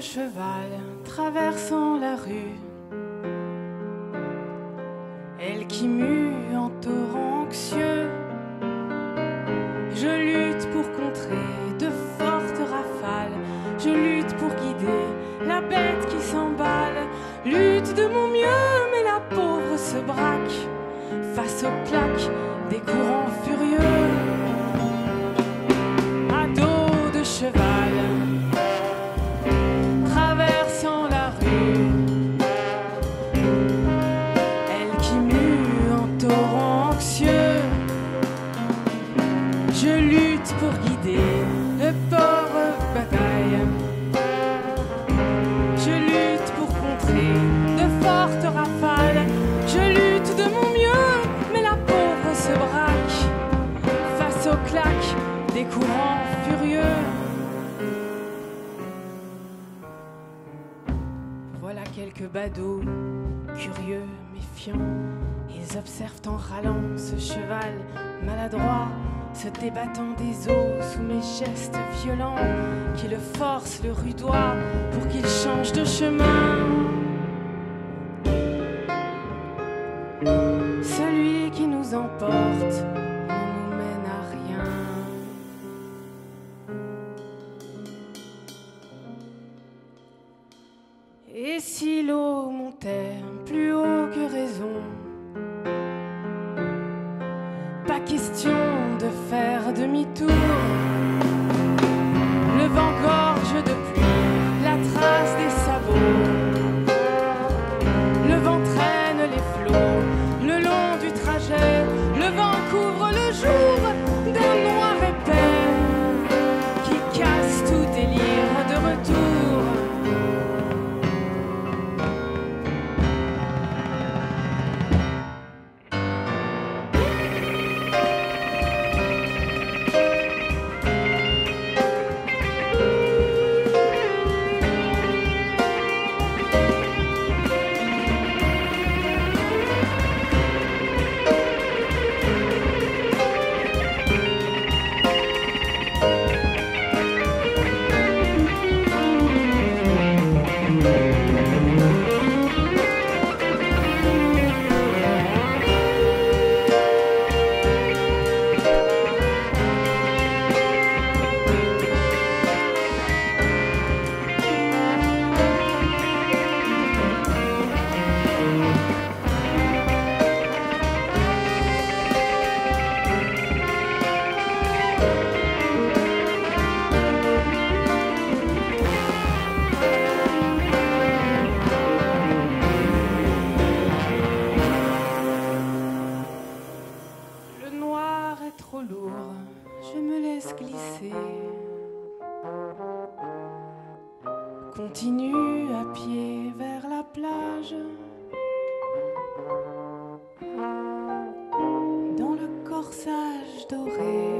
cheval traversant la rue. Elle qui mue en torrent anxieux. Je lutte pour contrer de fortes rafales. Je lutte pour guider la bête qui s'emballe. Lutte de mon mieux, mais la pauvre se braque face aux claques des courants furieux. Quelques badauds, curieux, méfiants. Ils observent en râlant ce cheval maladroit, se débattant des os sous mes gestes violents, qui le forcent le rudois pour qu'il change de chemin. Celui qui nous emporte Et si l'eau montait plus haut que raison, pas question je me laisse glisser. Continue à pied vers la plage. Dans le corsage doré.